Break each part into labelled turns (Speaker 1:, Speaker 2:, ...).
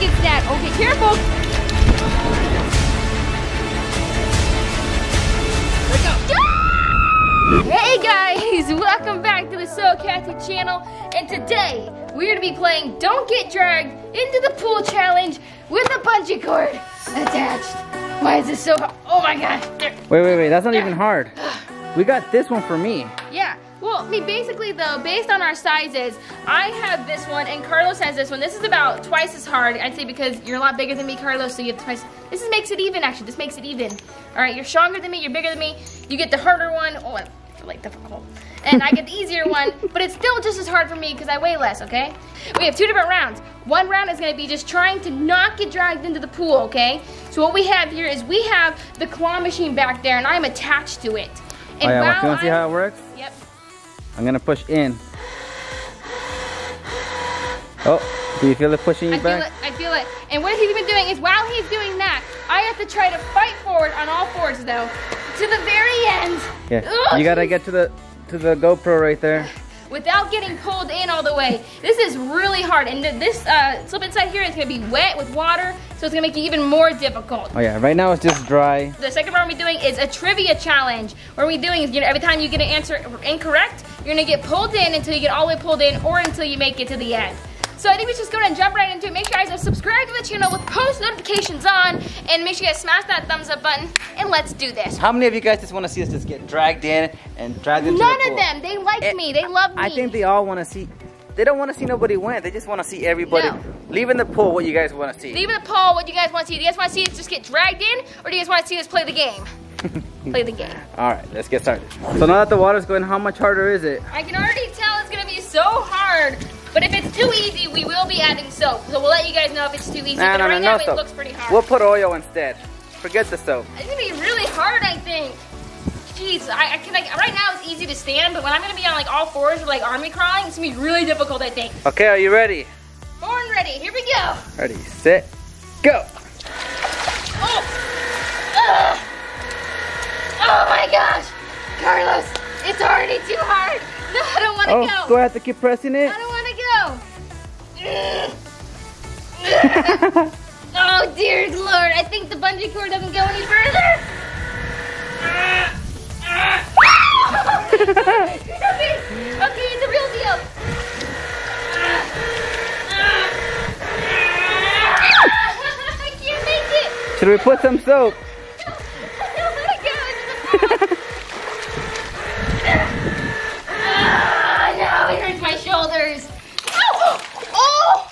Speaker 1: gets that. Okay, careful. Hey guys, welcome back to the SoCassie channel, and today we're gonna be playing Don't Get Dragged into the Pool Challenge with a bungee cord attached. Why is this so hard? Oh my gosh.
Speaker 2: Wait, wait, wait, that's not even hard. We got this one for me.
Speaker 1: Yeah, well, I mean, basically though, based on our sizes, I have this one and Carlos has this one. This is about twice as hard, I'd say because you're a lot bigger than me, Carlos, so you have twice. This is, makes it even, actually. This makes it even. All right, you're stronger than me, you're bigger than me. You get the harder one. Oh, I feel like difficult. And I get the easier one, but it's still just as hard for me because I weigh less, okay? We have two different rounds. One round is gonna be just trying to not get dragged into the pool, okay? So what we have here is we have the claw machine back there and I'm attached to it. And
Speaker 2: oh yeah, well, you wanna see how it works? I'm gonna push in. Oh, do you feel it pushing you
Speaker 1: I feel
Speaker 2: back?
Speaker 1: it, I feel it. And what he's been doing is while he's doing that, I have to try to fight forward on all fours though, to the very end.
Speaker 2: Yeah,
Speaker 1: Ugh,
Speaker 2: you gotta
Speaker 1: jeez.
Speaker 2: get to the to the GoPro right there.
Speaker 1: Without getting pulled in all the way. This is really hard. And this uh, slip and slide here is gonna be wet with water, so it's gonna make it even more difficult.
Speaker 2: Oh yeah, right now it's just dry.
Speaker 1: The second round we're doing is a trivia challenge. What we're doing is, you know, every time you get an answer incorrect, you're gonna get pulled in until you get all the way pulled in or until you make it to the end. So I think we should just go ahead and jump right into it. Make sure you guys are subscribed to the channel with post notifications on and make sure you guys smash that thumbs up button and let's do this.
Speaker 2: How many of you guys just want to see us just get dragged in and dragged into
Speaker 1: None
Speaker 2: the
Speaker 1: of them, they like
Speaker 2: Eh,
Speaker 1: me, they love me.
Speaker 2: I think they all want to see. They don't want to see nobody win. They just want to see everybody
Speaker 1: No.
Speaker 2: leave in the pool. What you guys want to see?
Speaker 1: Leave in the poll what you guys want to see. Do you guys want to see us just get dragged in or do you guys want to see us play the game? play the game.
Speaker 2: All right, let's get started. So now that the water's going, how much harder is it?
Speaker 1: I can already tell it's gonna be so hard. But if it's too easy, we will be adding soap. So we'll let you guys know if it's too easy.
Speaker 2: Nah,
Speaker 1: but
Speaker 2: no, no,
Speaker 1: right
Speaker 2: no
Speaker 1: now it
Speaker 2: soap.
Speaker 1: looks pretty hard.
Speaker 2: We'll put oil instead. Forget the soap.
Speaker 1: It's gonna be really hard, I think. Jeez, I, I can like right now it's easy to stand, but when I'm gonna be on like all fours or like army crawling, it's gonna be really difficult, I think.
Speaker 2: Okay, are you ready?
Speaker 1: Born ready, here we go.
Speaker 2: Ready, set, go.
Speaker 1: Oh! Ugh. Oh my gosh! Carlos, it's already too hard. No, I don't wanna
Speaker 2: Oh,
Speaker 1: go.
Speaker 2: do I have to keep pressing it?
Speaker 1: I don't wanna go. Oh dear lord, I think the bungee cord doesn't go any further. okay, okay, it's real deal. I can't make it.
Speaker 2: Should we put some soap?
Speaker 1: I don't wanna go into the pool. No, it hurts my shoulders. Ow!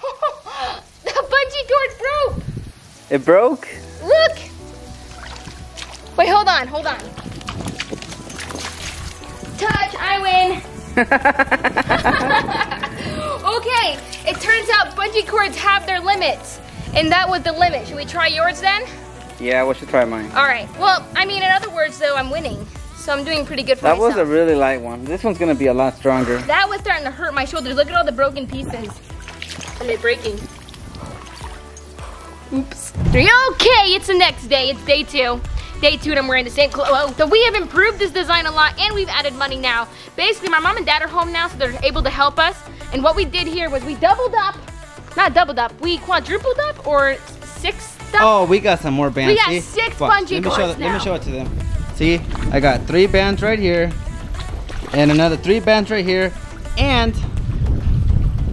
Speaker 1: The bungee cord broke.
Speaker 2: It broke?
Speaker 1: Look! Wait, hold on, hold on. Touch, I win. okay, it turns out bungee cords have their limits. And that was the limit. Should we try yours then?
Speaker 2: yeah, we should try mine.
Speaker 1: All right. Well, I mean, in other words, though, I'm winning. So I'm doing pretty good for
Speaker 2: That was a really light one. This one's gonna be a lot stronger.
Speaker 1: that was starting to hurt my shoulders. Look at all the broken pieces. Are they breaking? Oops. Three. Okay, it's the next day. It's day two. Day two, and I'm wearing the same clothes. So we have improved this design a lot, and we've added money now. Basically, my mom and dad are home now, so they're able to help us. And what we did here was we doubled up, not doubled up, we quadrupled up or six up.
Speaker 2: Oh, we got some more bands.
Speaker 1: We got
Speaker 2: See?
Speaker 1: six
Speaker 2: Watch,
Speaker 1: bungee
Speaker 2: let me show,
Speaker 1: cords
Speaker 2: Let
Speaker 1: now.
Speaker 2: me show it to them. See, I got three bands right here, and another three bands right here, and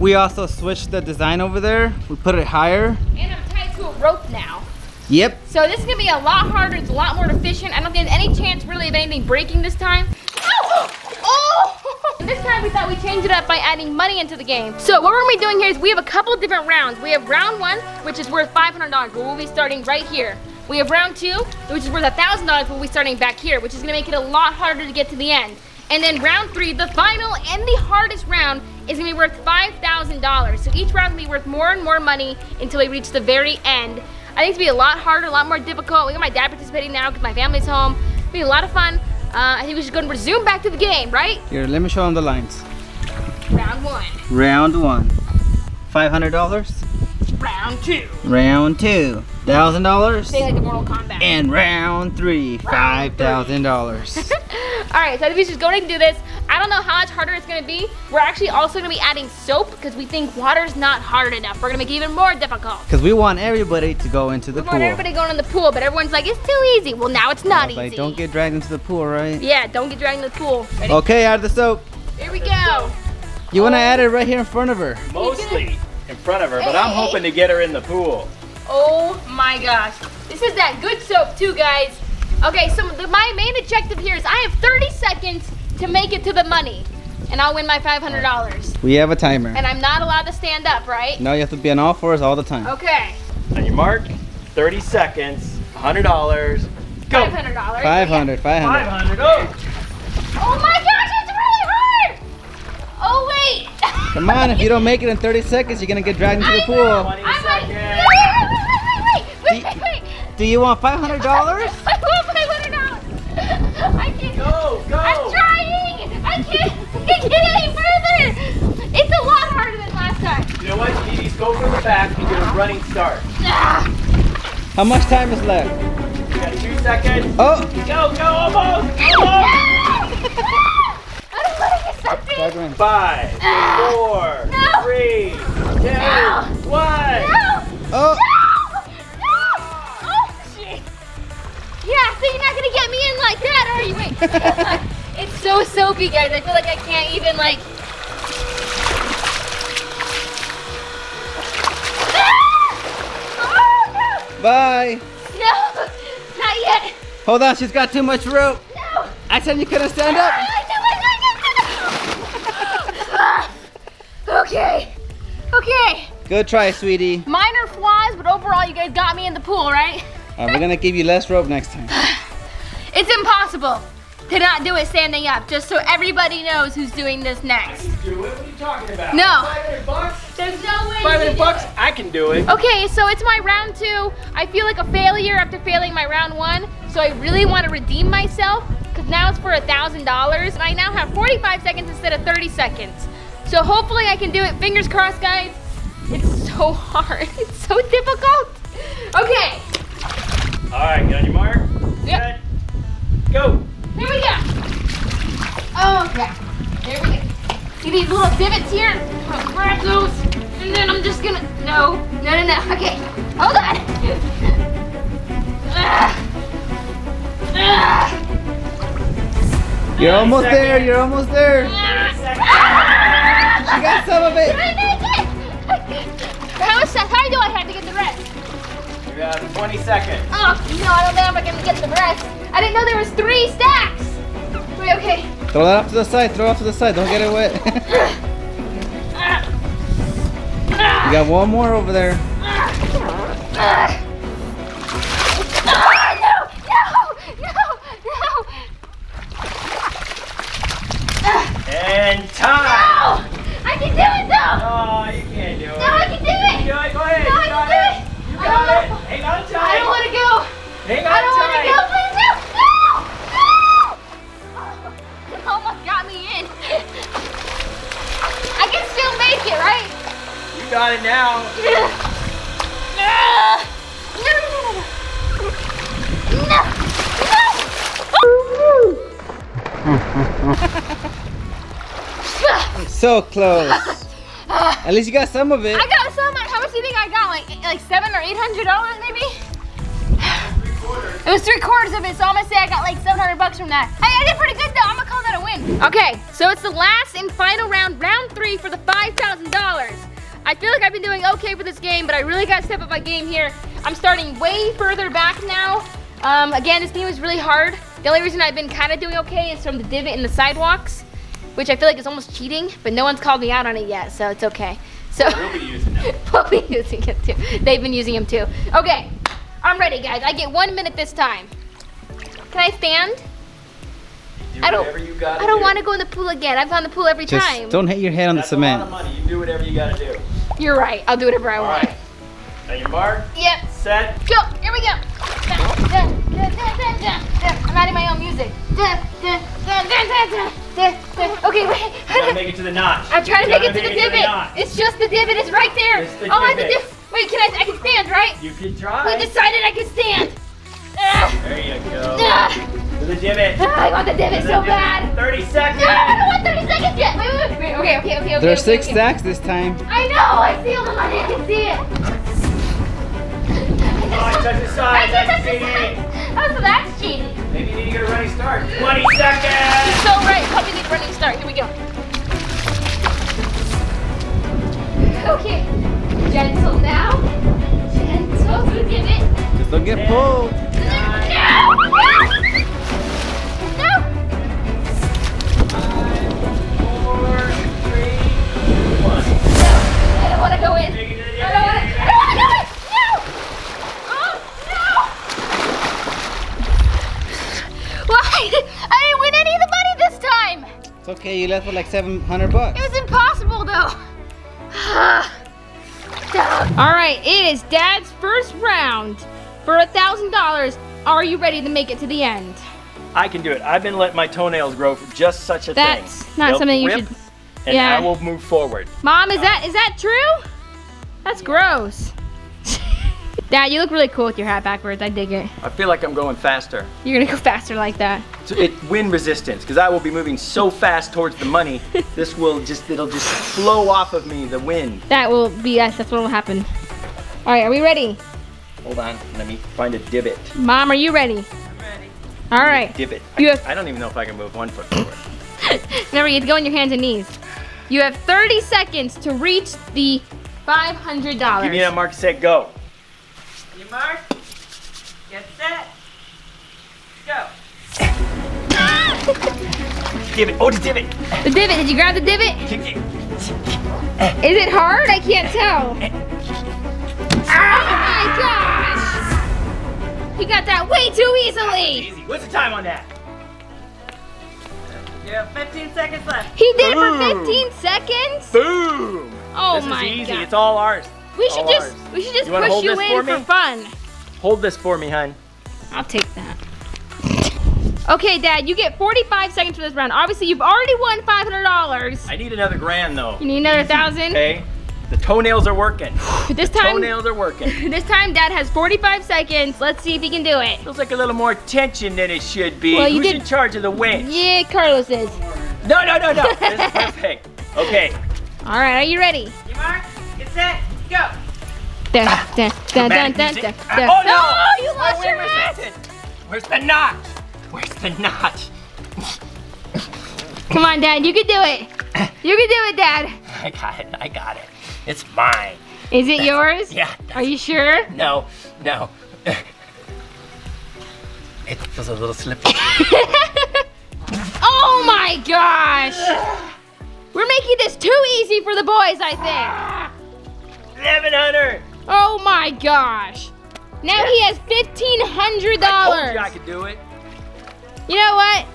Speaker 2: we also switched the design over there. We put it higher.
Speaker 1: And I'm tied to a rope now.
Speaker 2: Yep.
Speaker 1: So this is gonna be a lot harder. It's a lot more efficient. I don't think there's any chance really of anything breaking this time. Oh! This time we thought we'd change it up by adding money into the game. So what we're gonna be doing here is we have a couple different rounds. We have round one, which is worth $500, but we'll be starting right here. We have round two, which is worth $1,000, we'll be starting back here, which is gonna make it a lot harder to get to the end. And then round three, the final and the hardest round, is gonna be worth $5,000. So each round will be worth more and more money until we reach the very end. I think it's gonna be a lot harder, a lot more difficult. We got my dad participating now because my family's home. It'll be a lot of fun. Uh, I think we should go and resume back to the game, right?
Speaker 2: Here, let me show them the lines.
Speaker 1: Round one,
Speaker 2: Round one, $500.
Speaker 1: round two,
Speaker 2: Round two, thousand dollars.
Speaker 1: Say like a Mortal Kombat.
Speaker 2: And round three, five thousand dollars.
Speaker 1: All right, so I think we should go ahead and do this. I don't know how much harder it's gonna be. We're actually also gonna be adding soap because we think water's not hard enough. We're gonna make it even more difficult.
Speaker 2: Because we want everybody to go into the
Speaker 1: We
Speaker 2: pool.
Speaker 1: want everybody going in the pool, but everyone's like, it's too easy. Well, now it's not
Speaker 2: It's
Speaker 1: easy.
Speaker 2: Don't get dragged into the pool, right?
Speaker 1: Yeah, don't get dragged in the pool. Ready?
Speaker 2: Okay, of the soap.
Speaker 1: Here we go.
Speaker 2: You want to oh. add it right here in front of her.
Speaker 3: Mostly in front of her, but I'm hoping to get her in the pool.
Speaker 1: Oh my gosh. This is that good soap too, guys. Okay, so the, my main objective here is I have 30 seconds to make it to the money. And I'll win my $500.
Speaker 2: We have a timer.
Speaker 1: And I'm not allowed to stand up, right?
Speaker 2: No, you have to be on all fours all the time.
Speaker 1: Okay.
Speaker 3: On your mark, 30 seconds, $100, go.
Speaker 1: $500.
Speaker 2: 500, 500.
Speaker 3: 500, oh!
Speaker 1: Oh my gosh, it's really hard! Oh wait!
Speaker 2: Come on, if you don't make it in 30 seconds, you're going to get dragged into the
Speaker 1: I
Speaker 2: pool.
Speaker 3: 20
Speaker 1: I'm like,
Speaker 3: seconds.
Speaker 1: wait,
Speaker 2: Do you want $500?
Speaker 1: I want $500. I can't.
Speaker 3: Go, go!
Speaker 1: I'm trying. I can't. I can't get any further. It's a lot harder than last time.
Speaker 3: You know what? You go from the back and get a running start.
Speaker 1: Ah.
Speaker 2: How much time is left?
Speaker 3: You got two seconds.
Speaker 2: Oh!
Speaker 3: Go, go, almost! Almost!
Speaker 1: I don't want to get something.
Speaker 2: Dragon.
Speaker 3: Five, four,
Speaker 1: No.
Speaker 3: three, two,
Speaker 1: No.
Speaker 3: one.
Speaker 1: No.
Speaker 2: Oh!
Speaker 1: Are you? Wait. it's so soapy, guys. I feel like I can't even like. Ah! Oh
Speaker 2: Bye!
Speaker 1: no! No! Not yet!
Speaker 2: Hold on, she's got too much rope.
Speaker 1: No!
Speaker 2: I said you couldn't stand up.
Speaker 1: Okay. Okay.
Speaker 2: Good try, sweetie.
Speaker 1: Minor flaws, but overall, you guys got me in the pool, right?
Speaker 2: Uh, we're gonna give you less rope next time.
Speaker 1: It's impossible to not do it standing up, just so everybody knows who's doing this next.
Speaker 3: Do it? What are you talking about?
Speaker 1: No.
Speaker 3: 500 bucks?
Speaker 1: There's no way.
Speaker 3: 500 bucks? I can do it.
Speaker 1: Okay, so it's my round two. I feel like a failure after failing my round one, so I really want to redeem myself because now it's for a thousand dollars, and I now have 45 seconds instead of 30 seconds. So hopefully I can do it. Fingers crossed, guys. It's so hard. It's so difficult. Okay,
Speaker 3: All right, get on your mark.
Speaker 1: Yep.
Speaker 3: Set. Go.
Speaker 1: here we go. Oh, yeah. There we go. See these little divots here? I'm gonna grab those, and then I'm just gonna. No, no, no, no. Okay, hold on. Ah. Ah.
Speaker 2: You're almost
Speaker 3: Second.
Speaker 2: there, you're almost there.
Speaker 1: Ah.
Speaker 2: You got some of
Speaker 1: Did
Speaker 2: it.
Speaker 1: I make it? How much time do I have to get the rest?
Speaker 3: You have 20 seconds.
Speaker 1: Oh, no, I don't think I'm gonna get the rest. I didn't know there was three stacks. Wait, okay.
Speaker 2: Throw that off to the side, throw it off to the side, don't get it wet. You got one more over there.
Speaker 1: No, no, no, no.
Speaker 3: And time.
Speaker 1: no. I can do it though.
Speaker 3: Oh, you can't do it.
Speaker 1: No, I can do it.
Speaker 3: You do it. Go ahead.
Speaker 1: No, I
Speaker 3: you got
Speaker 1: can do
Speaker 3: it.
Speaker 1: it.
Speaker 3: You
Speaker 1: I
Speaker 3: got
Speaker 1: don't
Speaker 3: it.
Speaker 1: know.
Speaker 3: Hang on tight.
Speaker 1: I don't want to go.
Speaker 3: Hang on
Speaker 1: I don't got it
Speaker 3: now.
Speaker 1: No. No. No. No. No.
Speaker 2: So close. At least you got some of it.
Speaker 1: I got so much. How much do you think I got? Like, like seven or eight hundred dollars, maybe? It was three quarters of it, so I'm gonna say I got like 700 bucks from that. Hey, I did pretty good though. I'm gonna call that a win. Okay, so it's the last and final round, round three for the $5,000. I feel like I've been doing okay for this game, but I really gotta step up my game here. I'm starting way further back now. Um, again, this game is really hard. The only reason I've been kind of doing okay is from the divot in the sidewalks, which I feel like is almost cheating, but no one's called me out on it yet, so it's okay. So
Speaker 3: We'll be using them.
Speaker 1: we'll be using it too. They've been using them too. Okay, I'm ready, guys. I get one minute this time. Can I stand?
Speaker 3: Do
Speaker 1: I don't-
Speaker 3: you gotta
Speaker 1: I don't
Speaker 3: do.
Speaker 1: want to go in the pool again. I've gone in the pool every
Speaker 2: Just
Speaker 1: time.
Speaker 2: don't hit your head on the
Speaker 3: That's a lot of
Speaker 2: cement.
Speaker 3: money. You do whatever you gotta do.
Speaker 1: You're right. I'll do whatever I
Speaker 3: All
Speaker 1: want.
Speaker 3: right. On your mark,
Speaker 1: Yep.
Speaker 3: set,
Speaker 1: Go. Here we go. I'm adding my own music. Okay, wait.
Speaker 3: make it to the notch.
Speaker 1: I'm trying to make it
Speaker 3: gotta
Speaker 1: the divot. It's just the divot. It's right there.
Speaker 3: It's the
Speaker 1: All I have to. Wait, can I? I can stand, right?
Speaker 3: You can try.
Speaker 1: We decided I could stand.
Speaker 3: There you go. Ah.
Speaker 1: Ugh.
Speaker 3: To the divot.
Speaker 1: Ah, I want the divot so bad.
Speaker 3: 30 seconds.
Speaker 1: No, I don't want 30 seconds yet. Wait, wait, wait. Okay, okay, okay, okay.
Speaker 2: There's
Speaker 1: okay,
Speaker 2: six
Speaker 1: okay.
Speaker 2: stacks this time.
Speaker 1: I know. I see all the money. I can see it.
Speaker 3: Oh, I touched the
Speaker 1: I
Speaker 3: side.
Speaker 1: can't touch
Speaker 3: That's
Speaker 1: the
Speaker 3: cheating.
Speaker 1: side. Oh, so that's cheating.
Speaker 3: Maybe you need to get a running start. 20 seconds.
Speaker 1: You're So right, puppy need running start. Here we go. Okay. Gentle now. Gentle. You give it.
Speaker 2: Just don't get pulled. Left with like 700 bucks.
Speaker 1: It was impossible though. All right, it is Dad's first round for a thousand dollars. Are you ready to make it to the end?
Speaker 3: I can do it. I've been letting my toenails grow for just such a
Speaker 1: That's
Speaker 3: thing.
Speaker 1: not
Speaker 3: They'll
Speaker 1: something you should-
Speaker 3: And
Speaker 1: Yeah.
Speaker 3: I will move forward.
Speaker 1: Mom, is that is that true? That's gross. Dad, you look really cool with your hat backwards. I dig it.
Speaker 3: I feel like I'm going faster.
Speaker 1: You're gonna go faster like that.
Speaker 3: So it wind resistance because I will be moving so fast towards the money. this will just it'll just flow off of me the wind.
Speaker 1: That will be yes. That's what will happen. All right, are we ready?
Speaker 3: Hold on, let me find a divot.
Speaker 1: Mom, are you ready? I'm ready. All right.
Speaker 3: Divot.
Speaker 1: You
Speaker 3: I,
Speaker 1: have-
Speaker 3: I don't even know if I can move one foot forward.
Speaker 1: Remember, you have to go on your hands and knees. You have 30 seconds to reach the $500.
Speaker 3: Give me that mark, set, go.
Speaker 4: You mark. Get set. Go.
Speaker 3: Divot. Oh, the divot.
Speaker 1: The divot. Did you grab the divot? Is it hard? I can't tell. Ah! Oh my gosh! He got that way too easily.
Speaker 3: Easy. What's the time on that?
Speaker 4: You have 15 seconds left.
Speaker 1: He did it for 15 seconds.
Speaker 3: Boom.
Speaker 1: Oh
Speaker 3: this
Speaker 1: my
Speaker 3: is easy.
Speaker 1: god.
Speaker 3: It's all ours.
Speaker 1: We should
Speaker 3: all
Speaker 1: just
Speaker 3: ours.
Speaker 1: we should just
Speaker 3: You wanna
Speaker 1: push
Speaker 3: hold
Speaker 1: you
Speaker 3: this
Speaker 1: in
Speaker 3: for
Speaker 1: for fun.
Speaker 3: Hold this for me, hun.
Speaker 1: I'll take that. Okay, Dad, you get 45 seconds for this round. Obviously, you've already won $500.
Speaker 3: I need another grand though.
Speaker 1: You need another thousand.
Speaker 3: Okay. The toenails are working.
Speaker 1: This time,
Speaker 3: Toenails are working.
Speaker 1: this time, Dad has 45 seconds. Let's see if he can do it.
Speaker 3: Feels like a little more tension than it should be.
Speaker 1: Well, you
Speaker 3: Who's
Speaker 1: did-
Speaker 3: in charge of the winch?
Speaker 1: Yeah, Carlos is.
Speaker 3: No, no, no, no. this is perfect. Okay.
Speaker 1: All right, are you ready?
Speaker 4: You mark. Get set. Go.
Speaker 1: Dun, dun, dun, dun, dun, dun,
Speaker 3: Ah,
Speaker 1: dun.
Speaker 3: oh no!
Speaker 1: Oh, you lost your hat.
Speaker 3: resistance. Where's the knot? Where's the knot?
Speaker 1: Come on, Dad, you can do it. You can do it, Dad.
Speaker 3: I got it. I got it. It's mine.
Speaker 1: Is it yours?
Speaker 3: Yeah.
Speaker 1: Are you sure?
Speaker 3: No, no. It feels a little slippy.
Speaker 1: oh my gosh! We're making this too easy for the boys, I think.
Speaker 3: Eleven hundred.
Speaker 1: Oh my gosh! Now he has fifteen hundred
Speaker 3: I told you I
Speaker 1: dollars.
Speaker 3: could do it.
Speaker 1: You know what?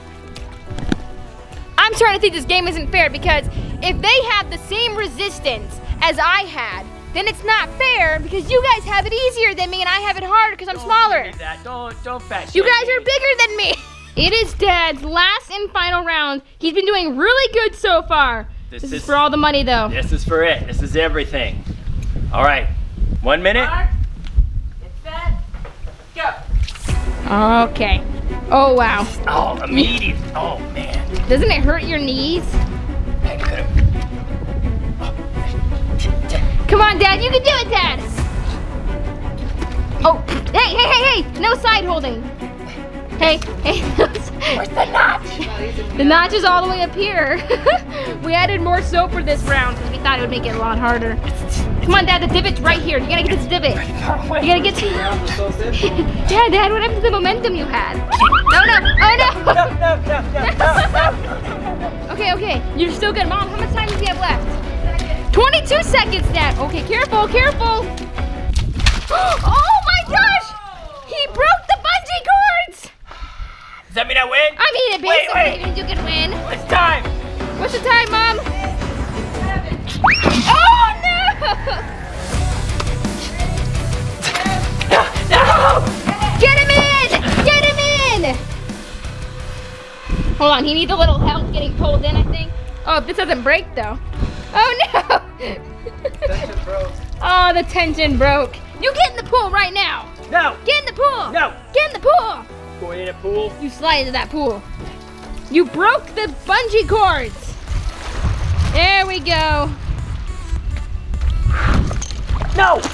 Speaker 1: I'm starting to think this game isn't fair because if they have the same resistance as I had, then it's not fair because you guys have it easier than me and I have it harder because I'm smaller.
Speaker 3: Don't do that. Don't don't fat
Speaker 1: You guys
Speaker 3: me.
Speaker 1: are bigger than me. It is Dad's last and final round. He's been doing really good so far.
Speaker 3: This
Speaker 1: This, is,
Speaker 3: is-
Speaker 1: for all the money though.
Speaker 3: This is for it. This is everything. All right. One minute.
Speaker 4: Mark. Get set. Go.
Speaker 1: Okay. Oh wow.
Speaker 3: Oh, immediate. Oh man.
Speaker 1: Doesn't it hurt your knees?
Speaker 3: I could have.
Speaker 1: Come on, Dad. You can do it, Dad. Oh, hey, hey, hey, hey! No side holding. Hey, hey.
Speaker 3: Where's the knot?
Speaker 1: the notch is all the way up here. we added more soap for this round because we thought it would make it a lot harder. Come on, Dad. The divot's right here. You gotta get this divot. You gotta get. yeah, Dad. What happened to the momentum you had? No, no. Oh no.
Speaker 3: No, no, no, no, no, no.
Speaker 1: Okay, okay. You're still good. Mom, how much time does he have left? 22 seconds, Dad. Okay, careful, careful. Oh my gosh! He broke the bungee cords!
Speaker 3: Does that mean I win?
Speaker 1: I mean, it basically
Speaker 3: wait.
Speaker 1: means you can win.
Speaker 3: It's time.
Speaker 1: What's the time, Mom? Oh no! Get him in! Get him in! Hold on, he needs a little help getting pulled in, I think. Oh, if this doesn't break though. Oh no! oh, the tension broke. You get in the pool right now.
Speaker 3: No.
Speaker 1: Get in the pool.
Speaker 3: No.
Speaker 1: Get in the pool.
Speaker 3: Going in a pool.
Speaker 1: You slide into that pool. You broke the bungee cords. There we go.
Speaker 3: No.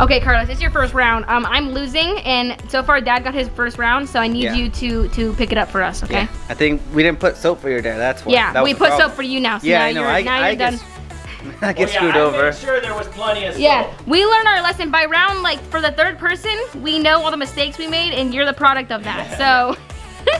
Speaker 1: Okay, Carlos, it's your first round. Um, I'm losing, and so far Dad got his first round, so I need
Speaker 2: Yeah.
Speaker 1: you to to pick it up for us, okay?
Speaker 2: Yeah. I think we didn't put soap for your dad. That's why.
Speaker 1: Yeah,
Speaker 2: That
Speaker 1: we put soap for you now. So
Speaker 2: Yeah,
Speaker 1: now
Speaker 2: I know.
Speaker 1: you're
Speaker 2: I,
Speaker 1: now
Speaker 2: I
Speaker 1: you're done.
Speaker 2: get, I get
Speaker 3: Well, yeah,
Speaker 2: screwed
Speaker 3: I
Speaker 2: over.
Speaker 3: made sure there was plenty of
Speaker 1: Yeah,
Speaker 3: soap.
Speaker 1: we learned our lesson by round like for the third person. We know all the mistakes we made, and you're the product of that. So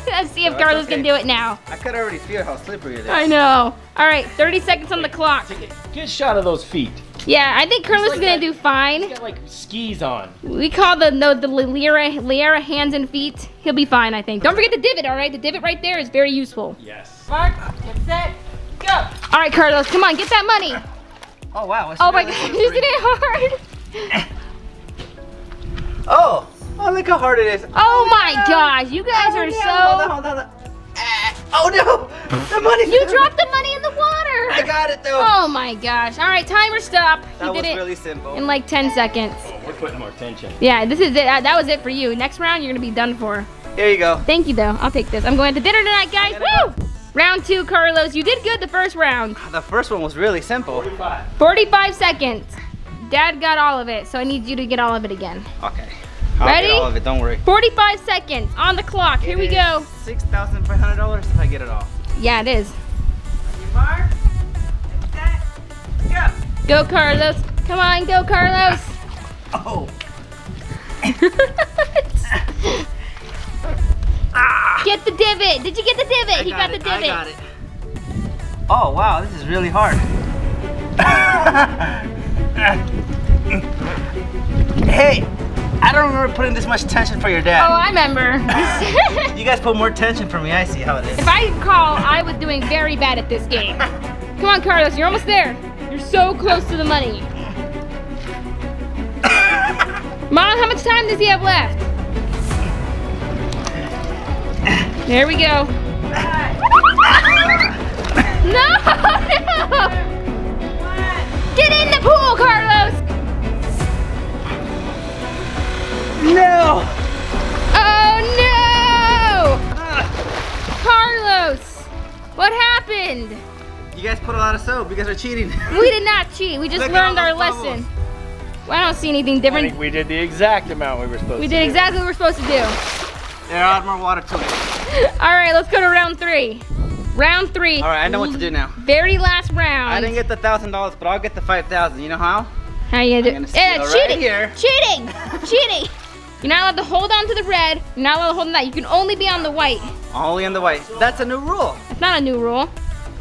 Speaker 1: let's see if
Speaker 2: No, it's
Speaker 1: Carlos can do it now.
Speaker 2: I could already feel how slippery it is.
Speaker 1: I know. All right, 30 seconds on the clock.
Speaker 3: Take a good shot of those feet.
Speaker 1: Yeah, I think Carlos
Speaker 3: like
Speaker 1: is gonna
Speaker 3: that-
Speaker 1: do fine.
Speaker 3: He's got like skis on.
Speaker 1: We call the no the Liera Liera hands and feet. He'll be fine, I think. Don't forget the divot. All right, the divot right there is very useful.
Speaker 3: Yes.
Speaker 4: Mark, get set, go.
Speaker 1: All right, Carlos, come on, get that money.
Speaker 2: Oh wow.
Speaker 1: Oh my God,
Speaker 2: slippery.
Speaker 1: isn't it hard?
Speaker 2: Oh. Oh look how hard it is.
Speaker 1: Oh my gosh, you guys
Speaker 2: Oh,
Speaker 1: are
Speaker 2: no.
Speaker 1: so.
Speaker 2: Hold on, hold on, hold on. Ah, Oh no! The money.
Speaker 1: You dropped the money in the water.
Speaker 2: I got it though.
Speaker 1: Oh my gosh. All right, timer stop.
Speaker 2: that
Speaker 1: You
Speaker 2: was
Speaker 1: did it
Speaker 2: really simple.
Speaker 1: in like 10 seconds.
Speaker 3: We're putting more tension.
Speaker 1: Yeah, this is it. Uh, That was it for you. Next round, you're gonna be done for.
Speaker 2: Here you go.
Speaker 1: Thank you though. I'll take this. I'm going to dinner tonight, guys.
Speaker 2: gotta
Speaker 1: Woo! Round two, Carlos. You did good the first round.
Speaker 2: The first one was really simple.
Speaker 3: 45.
Speaker 1: 45 seconds. Dad got all of it, so I need you to get all of it again.
Speaker 2: Okay. I'll
Speaker 1: Ready?
Speaker 2: get all of it. Don't worry.
Speaker 1: 45 seconds on the clock. Here we go.
Speaker 2: Six thousand five hundred dollars if I get it all.
Speaker 1: Yeah, it is.
Speaker 4: You mark, set, go.
Speaker 1: Go, Carlos. Come on, go, Carlos.
Speaker 2: Oh.
Speaker 1: Get the divot. Did you get the divot?
Speaker 2: I
Speaker 1: he got, the divot.
Speaker 2: I got it. Oh wow, this is really hard. don't remember putting this much tension for your dad. Oh.
Speaker 1: I remember.
Speaker 2: You guys put more tension for me. I see how it is.
Speaker 1: if I recall, I was doing very bad at this game. Come on, Carlos. You're almost there. You're so close to the money. Mom, how much time does he have left? There we go. No, no! Get in the pool, Carlos!
Speaker 2: No.
Speaker 1: Oh no! Carlos! What happened?
Speaker 2: You guys put a lot of soap. You guys are cheating.
Speaker 1: We did not cheat. We just
Speaker 2: Look
Speaker 1: learned our
Speaker 2: those
Speaker 1: lesson. Well, I don't see anything
Speaker 3: I
Speaker 1: different.
Speaker 3: think we did the exact amount we were supposed to. do.
Speaker 1: We did exactly what we're supposed to do.
Speaker 2: There are more water to it.
Speaker 1: All right, let's go to round three. Round three.
Speaker 2: All right, I know what to do now.
Speaker 1: Very last round.
Speaker 2: I didn't get the thousand dollars, but I'll get the five thousand. You know how?
Speaker 1: How you do?
Speaker 2: I'm gonna eh, steal
Speaker 1: Yeah,
Speaker 2: right
Speaker 1: cheating.
Speaker 2: here.
Speaker 1: Cheating. cheating. You're not allowed to hold on to the red. You're not allowed to hold on that. You can only be on the white.
Speaker 2: Only on the white. That's a new rule.
Speaker 1: It's not a new rule.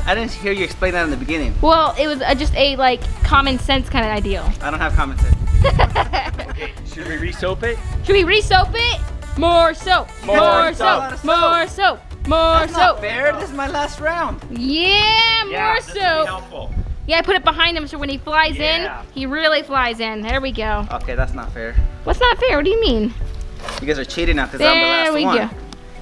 Speaker 2: I didn't hear you explain that in the beginning.
Speaker 1: Well, it was uh just a like common sense kind of ideal.
Speaker 2: I don't have common sense.
Speaker 3: okay, Should we re-soap it?
Speaker 1: Should we re-soap it? More soap.
Speaker 3: More soap.
Speaker 1: More,
Speaker 3: soap.
Speaker 1: soap. More soap. More
Speaker 2: That's not
Speaker 1: soap.
Speaker 2: fair. This is my last round.
Speaker 1: Yeah, more
Speaker 3: yeah, this would be
Speaker 1: soap.
Speaker 3: Helpful.
Speaker 1: Yeah, I put it behind him so when he flies
Speaker 3: Yeah.
Speaker 1: in, he really flies in. There we go.
Speaker 2: Okay, that's not fair.
Speaker 1: What's not fair? What do you mean?
Speaker 2: You guys are cheating now because I'm the last one.
Speaker 1: There we go.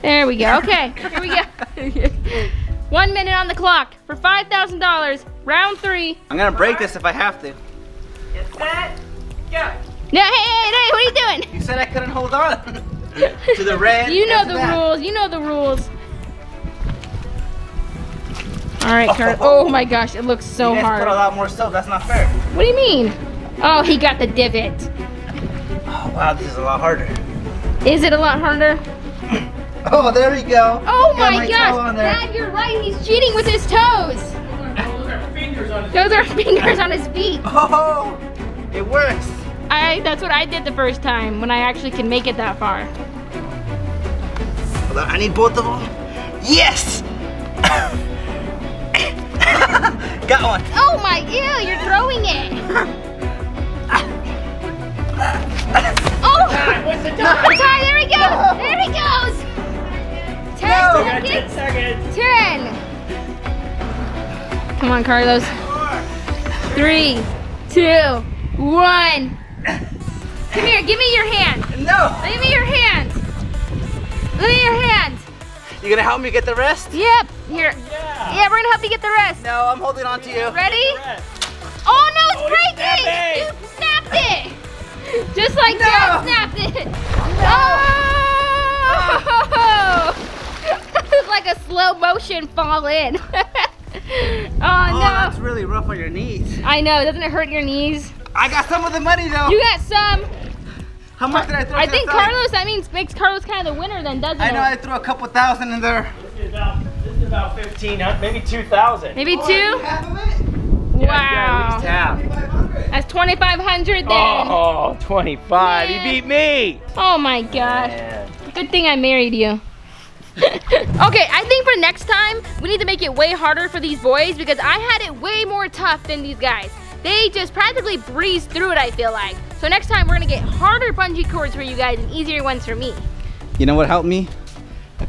Speaker 1: There we go. Okay, here we go. One minute on the clock for five thousand dollars. Round three.
Speaker 2: I'm gonna break this if I have to.
Speaker 4: Get set, go.
Speaker 1: No, hey, hey, hey, what are you doing?
Speaker 2: You said I couldn't hold on to the red.
Speaker 1: You know the
Speaker 2: to that.
Speaker 1: rules. You know the rules. All right, Kurt. Oh my gosh, it looks so
Speaker 2: you guys
Speaker 1: hard.
Speaker 2: put a lot more soap. That's not fair.
Speaker 1: What do you mean? Oh, he got the divot.
Speaker 2: Oh wow, this is a lot harder.
Speaker 1: Is it a lot harder?
Speaker 2: Oh, there we go.
Speaker 1: Oh
Speaker 2: Got
Speaker 1: my, gosh. Dad, you're right. He's cheating with his toes.
Speaker 3: Fingers on his
Speaker 1: Those are fingers on his feet.
Speaker 2: Oh, it works.
Speaker 1: I that's what I did the first time when I actually can make it that far.
Speaker 2: Hold on, I need both of them. Yes. Got one.
Speaker 1: Oh my ew, you're throwing it. oh!
Speaker 3: What's the
Speaker 1: The
Speaker 3: time?
Speaker 1: time, there he goes! There he goes! Ten
Speaker 2: No.
Speaker 3: We got 10
Speaker 1: seconds!
Speaker 3: seconds.
Speaker 1: Ten! Come on, Carlos. Three, two, one. Come here, give me your hand.
Speaker 2: No.
Speaker 1: Give me your hand. Give me your hand.
Speaker 2: You gonna help me get the rest?
Speaker 1: Yep. Here.
Speaker 3: Yeah.
Speaker 1: Yeah, we're gonna help you get the rest.
Speaker 2: No, I'm holding on to you.
Speaker 1: Ready? Oh no, it's
Speaker 3: Snap
Speaker 1: it!
Speaker 3: it!
Speaker 1: You snapped it! Just like
Speaker 2: No.
Speaker 1: Dad snapped it! Oh! it's like a slow motion fall in. oh,
Speaker 2: Oh,
Speaker 1: no.
Speaker 2: that's really rough on your knees.
Speaker 1: I know, doesn't it hurt your knees?
Speaker 2: I got some of the money though.
Speaker 1: You got some.
Speaker 2: How much did I throw?
Speaker 1: I think
Speaker 2: the?
Speaker 1: Carlos, that means makes Carlos kind of the winner then, doesn't it?
Speaker 2: I
Speaker 1: it?
Speaker 2: know I threw a couple thousand in there.
Speaker 3: This is about, this is 1500, maybe 2000.
Speaker 1: Maybe
Speaker 2: Oh,
Speaker 1: two?
Speaker 2: Half of it?
Speaker 3: Yeah,
Speaker 1: Wow.
Speaker 3: at least half.
Speaker 2: 500.
Speaker 1: That's 2,500 then.
Speaker 3: Oh, 25.
Speaker 1: Man.
Speaker 3: He beat me.
Speaker 1: Oh my gosh.
Speaker 3: Man.
Speaker 1: Good thing I married you. okay, I think for next time, we need to make it way harder for these boys because I had it way more tough than these guys. They just practically breezed through it, I feel like. So next time, we're gonna get harder bungee cords for you guys and easier ones for me.
Speaker 2: You know what helped me?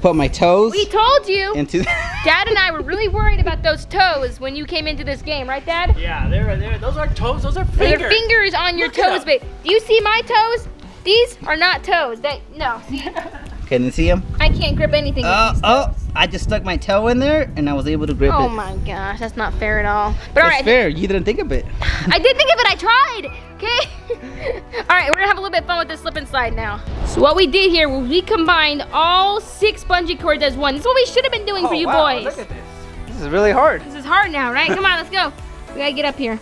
Speaker 2: I put my toes
Speaker 1: We told you.
Speaker 2: into.
Speaker 1: Dad and I were really worried about those toes when you came into this game, right, Dad?
Speaker 3: Yeah, they're, they're, those are toes. Those are
Speaker 1: Those
Speaker 3: fingers.
Speaker 1: are fingers on your
Speaker 3: Look
Speaker 1: toes, babe. Do you see my toes? These are not toes. They no. See,
Speaker 2: Can you see them?
Speaker 1: I can't grip anything. with
Speaker 2: Oh,
Speaker 1: these uh,
Speaker 2: oh! I just stuck my toe in there and I was able to grip
Speaker 1: Oh
Speaker 2: it.
Speaker 1: Oh my gosh, that's not fair at all. But all
Speaker 2: It's
Speaker 1: right,
Speaker 2: fair. You didn't think of it.
Speaker 1: I did think of it. I tried. Okay. all right, we're gonna have a little bit of fun with this slip and slide now. So what we did here was we combined all six bungee cords as one. This is what we should have been doing for you boys.
Speaker 2: Oh, Look at this. This is really hard.
Speaker 1: This is hard now, right? Come on, let's go. We gotta get up here.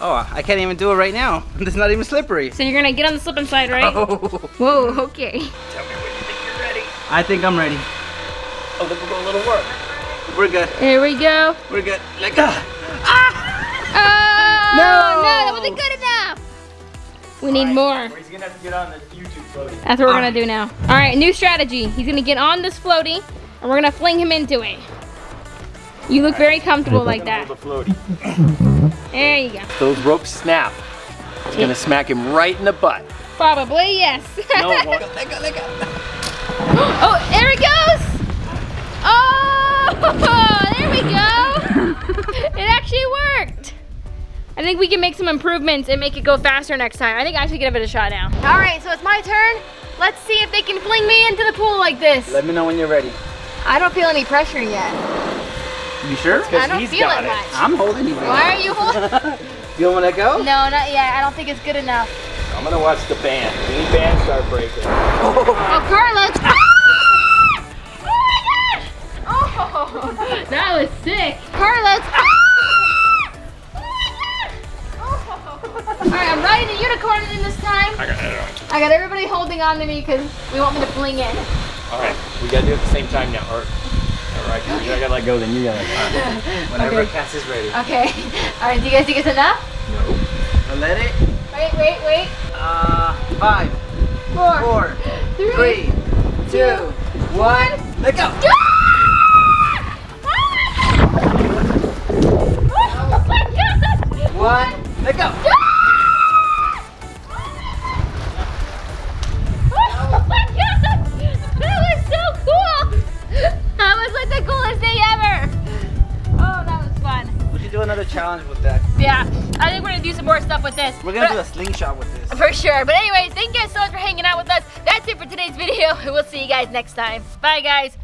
Speaker 2: Oh, I can't even do it right now. It's not even slippery.
Speaker 1: So you're gonna get on the slip and slide, right?
Speaker 2: Oh.
Speaker 1: Whoa. Okay.
Speaker 3: Tell me when you think you're ready.
Speaker 2: I think I'm ready.
Speaker 3: Oh, look, we'll go a little work.
Speaker 2: We're good.
Speaker 1: Here we go.
Speaker 2: We're good. Let go. Ah!
Speaker 1: Oh
Speaker 2: No.
Speaker 1: no, that wasn't good enough. We need more.
Speaker 3: He's gonna have to get on the YouTube floaty.
Speaker 1: That's what we're gonna do now. All right, new strategy. He's gonna get on this floaty, and we're gonna fling him into it. You look very comfortable like that.
Speaker 3: The.
Speaker 1: There you go.
Speaker 3: Those ropes snap. It's gonna smack him right in the butt.
Speaker 1: Probably yes.
Speaker 3: No, it won't.
Speaker 2: Let go, let go.
Speaker 1: oh, there he goes. Oh, there we go. it actually worked. I think we can make some improvements and make it go faster next time. I think I should give it a shot now. All right, so it's my turn. Let's see if they can fling me into the pool like this.
Speaker 2: Let me know when you're ready.
Speaker 1: I don't feel any pressure yet.
Speaker 2: You sure?
Speaker 1: I don't
Speaker 3: he's
Speaker 1: feel
Speaker 3: got
Speaker 1: it
Speaker 3: it.
Speaker 1: much.
Speaker 2: I'm holding you.
Speaker 1: Why are you holding?
Speaker 2: You want to let go?
Speaker 1: No, not yet. I don't think it's good enough.
Speaker 3: I'm gonna watch the band. Any band start breaking.
Speaker 1: Oh, Carlos! Ah! Oh my gosh! Oh, that was sick. Carlos! Ah! All right, I'm riding the unicorn in this time.
Speaker 3: I got it.
Speaker 1: I got everybody holding on to me because we want me to fling in.
Speaker 3: All right, we gotta do it at the same time now. Or, all right, I gotta let go, then you gotta. Let go.
Speaker 2: Whenever
Speaker 1: Okay.
Speaker 2: Cass is ready.
Speaker 1: Okay. All right, do you guys think it's enough?
Speaker 2: Now let it.
Speaker 1: Wait, wait, wait.
Speaker 2: Uh, five,
Speaker 1: Four,
Speaker 2: four,
Speaker 1: three,
Speaker 2: three, two, one. Let go. Ah! Ah! One. Let go.
Speaker 1: Ah! Do some more stuff with this.
Speaker 2: We're gonna
Speaker 1: But-
Speaker 2: do a slingshot with this.
Speaker 1: For sure. But anyways, thank you guys so much for hanging out with us. That's it for today's video. We'll see you guys next time. Bye, guys.